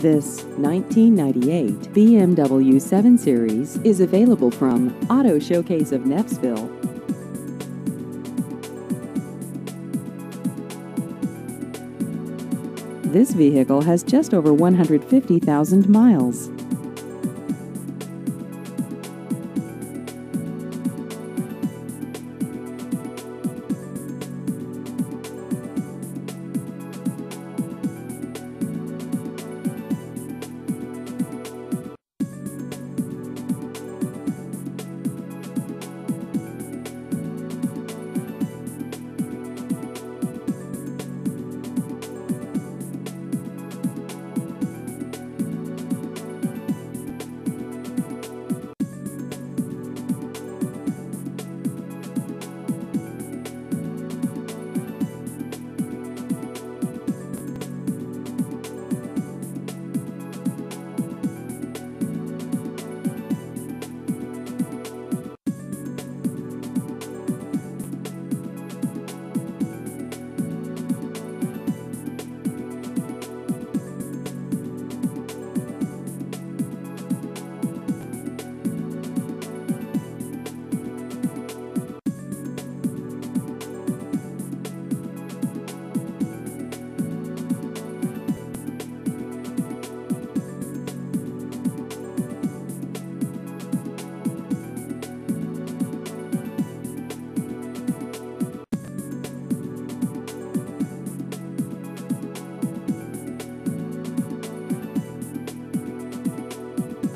This 1998 BMW 7 Series is available from Auto Showcase of Neffsville. This vehicle has just over 150,000 miles.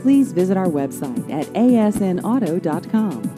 Please visit our website at asnauto.com.